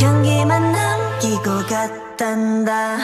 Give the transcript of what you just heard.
향기만 남기고 갔단다.